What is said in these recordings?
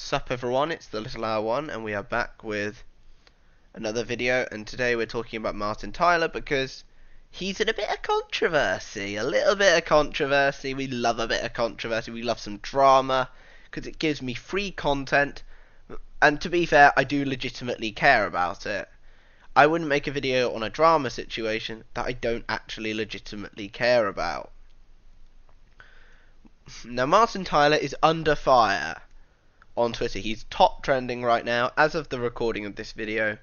Sup everyone, it's the Little Owl One, and we are back with another video. And today we're talking about Martin Tyler because he's in a bit of controversy, a little bit of controversy. We love a bit of controversy. We love some drama because it gives me free content. And to be fair, I do legitimately care about it. I wouldn't make a video on a drama situation that I don't actually legitimately care about. Now, Martin Tyler is under fire on Twitter. He's top trending right now as of the recording of this video.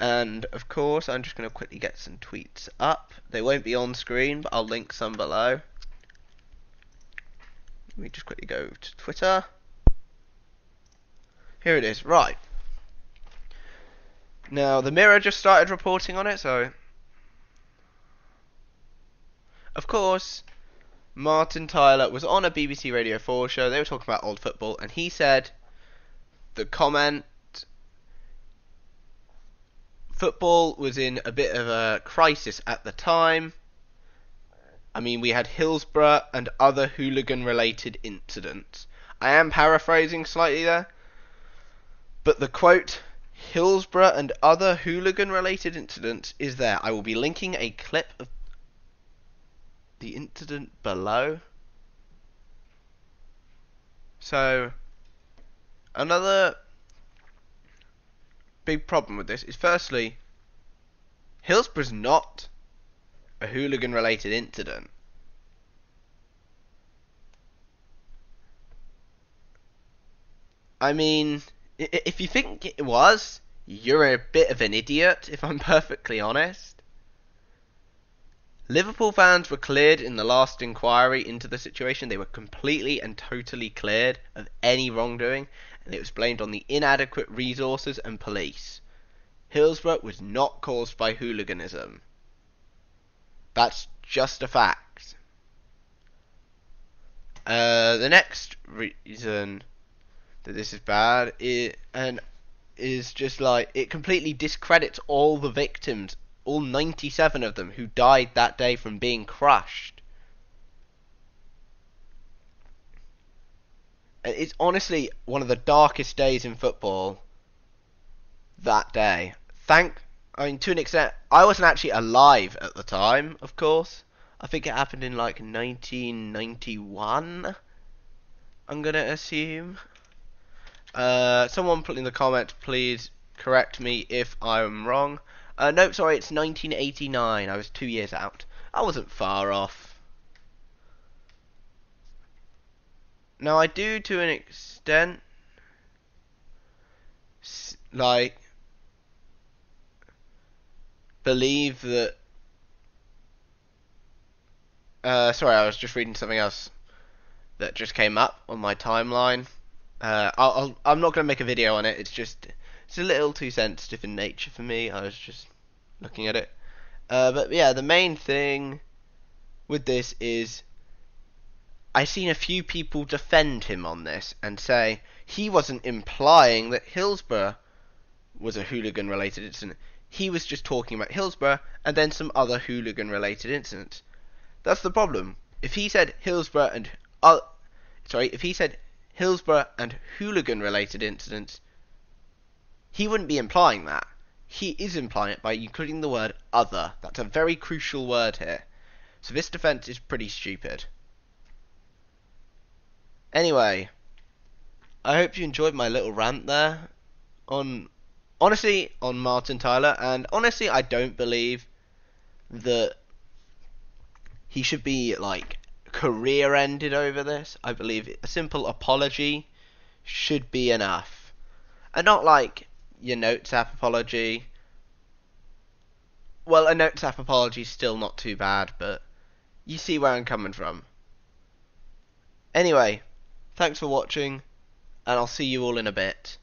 And of course, I'm just going to quickly get some tweets up. They won't be on screen, but I'll link some below. Let me just quickly go to Twitter. Here it is. Right. Now, the Mirror just started reporting on it, so. Of course, Martin Tyler was on a BBC Radio 4 show. They were talking about old football, and he said the comment football was in a bit of a crisis at the time. I mean, we had Hillsborough and other hooligan related incidents. I am paraphrasing slightly there, but the quote Hillsborough and other hooligan related incidents is there. I will be linking a clip of the incident below. So, another big problem with this is firstly, Hillsborough's not a hooligan related incident. I mean, if you think it was, you're a bit of an idiot, if I'm perfectly honest. Liverpool fans were cleared in the last inquiry into the situation. They were completely and totally cleared of any wrongdoing, and it was blamed on the inadequate resources and police. Hillsborough was not caused by hooliganism. That's just a fact. Uh, the next reason that this is bad is, and is just like it completely discredits all the victims all 97 of them who died that day from being crushed. It's honestly one of the darkest days in football that day. Thank, I mean, to an extent, I wasn't actually alive at the time, of course. I think it happened in like 1991, I'm gonna assume. Uh, someone put in the comment, please correct me if I'm wrong. Uh, no, sorry, it's 1989. I was two years out. I wasn't far off. Now, I do, to an extent, like, believe that... Uh, sorry, I was just reading something else that just came up on my timeline. Uh, I'll, i am not going to make a video on it. It's just it's a little too sensitive in nature for me. I was just looking at it. Uh, but yeah, the main thing with this is I've seen a few people defend him on this and say he wasn't implying that Hillsborough was a hooligan related incident. He was just talking about Hillsborough and then some other hooligan related incidents. That's the problem. If he said Hillsborough and uh, sorry, if he said Hillsborough and hooligan related incidents, he wouldn't be implying that. He is implying it by including the word other. That's a very crucial word here. So this defense is pretty stupid. Anyway, I hope you enjoyed my little rant there on honestly on Martin Tyler and honestly I don't believe that he should be like career ended over this. I believe a simple apology should be enough. And not like your notes app apology. Well, a notes app apology is still not too bad, but you see where I'm coming from. Anyway, thanks for watching, and I'll see you all in a bit.